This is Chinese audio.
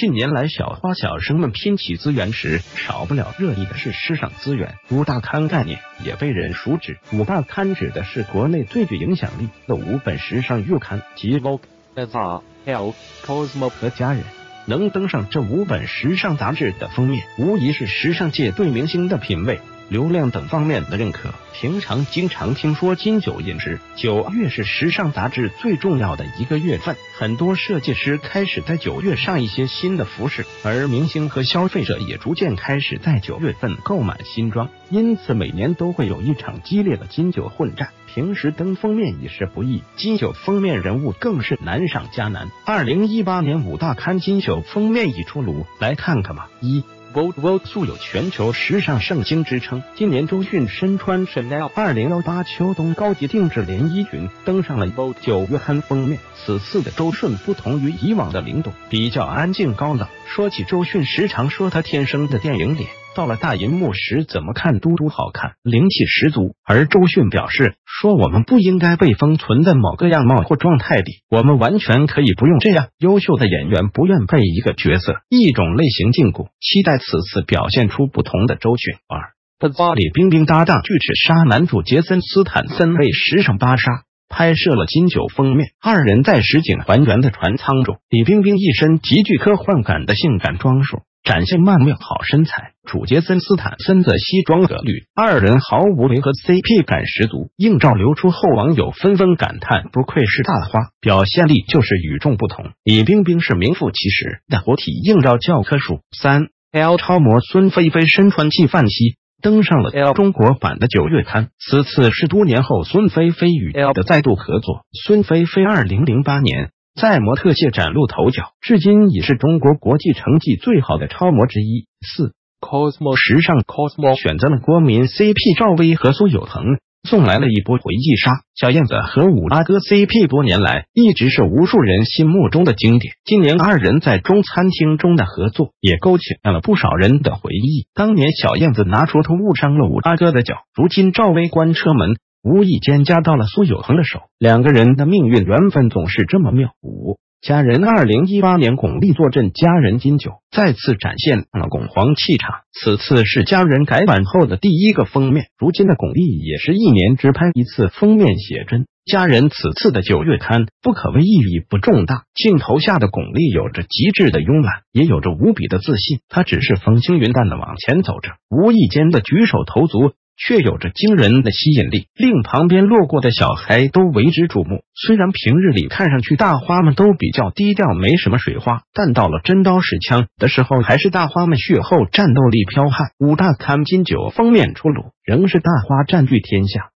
近年来小花小生们拼起资源时，少不了热议的是时尚资源。五大刊概念也被人熟知。五大刊指的是国内最具影响力的五本时尚月刊，即 Vogue、Bazaar、Health、Cosmo 和家人。能登上这五本时尚杂志的封面，无疑是时尚界对明星的品味。流量等方面的认可。平常经常听说金九银十，九月是时尚杂志最重要的一个月份，很多设计师开始在九月上一些新的服饰，而明星和消费者也逐渐开始在九月份购买新装，因此每年都会有一场激烈的金九混战。平时登封面已是不易，金九封面人物更是难上加难。二零一八年五大刊金九封面已出炉，来看看吧。一 Vogue Vogue 素有全球时尚圣经之称。今年周迅身穿 Chanel 二零幺八秋冬高级定制连衣裙登上了 Vogue 九月刊封面。此次的周迅不同于以往的灵动，比较安静高冷。说起周迅，时常说她天生的电影脸。到了大银幕时，怎么看嘟嘟好看，灵气十足。而周迅表示说：“我们不应该被封存在某个样貌或状态里，我们完全可以不用这样。”优秀的演员不愿被一个角色、一种类型禁锢，期待此次表现出不同的周迅。二，李冰冰搭档巨齿鲨男主杰森斯坦森为时尚芭莎拍摄了金九封面，二人在实景还原的船舱中，李冰冰一身极具科幻感的性感装束。展现曼妙好身材，主杰森斯坦森的西装革履，二人毫无违和，CP 感十足。硬照流出后，网友纷纷感叹：不愧是大花，表现力就是与众不同。李冰冰是名副其实的活体硬照教科书。三 L 超模孙菲菲身穿纪梵希登上了 L 中国版的九月刊，此次是多年后孙菲菲与 L 的再度合作。孙菲菲二零零八年。在模特界崭露头角，至今已是中国国际成绩最好的超模之一。四。Cosmo 时尚。Cosmo 选择了国民 CP 赵薇和苏有朋，送来了一波回忆杀。小燕子和五阿哥 CP 多年来一直是无数人心目中的经典，今年二人在中餐厅中的合作也勾起了不少人的回忆。当年小燕子拿锄头误伤了五阿哥的脚，如今赵薇关车门。无意间夹到了苏有朋的手，两个人的命运缘分总是这么妙。五家人二零一八年巩俐坐镇佳人金九，再次展现了巩皇气场。此次是佳人改版后的第一个封面。如今的巩俐也是一年只拍一次封面写真。佳人此次的九月刊不可谓意义不重大。镜头下的巩俐有着极致的慵懒，也有着无比的自信。她只是风轻云淡的往前走着，无意间的举手投足。却有着惊人的吸引力，令旁边路过的小孩都为之瞩目。虽然平日里看上去大花们都比较低调，没什么水花，但到了真刀实枪的时候，还是大花们血厚战斗力彪悍。五大刊金九封面出炉，仍是大花占据天下。